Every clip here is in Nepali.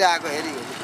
कसले आएको हेरी हेरी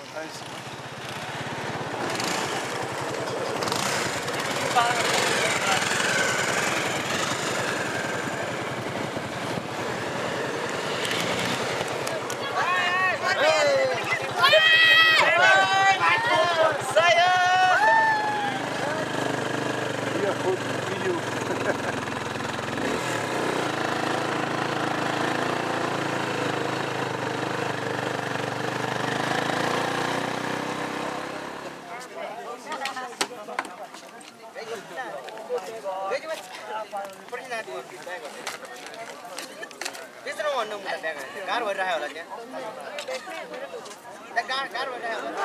Saya! Ia, filho! त्यसो भन्नु मुला त्यहाँ गाह्रो भइरहेको होला त्यहाँ गाह्रो भइरहेको होला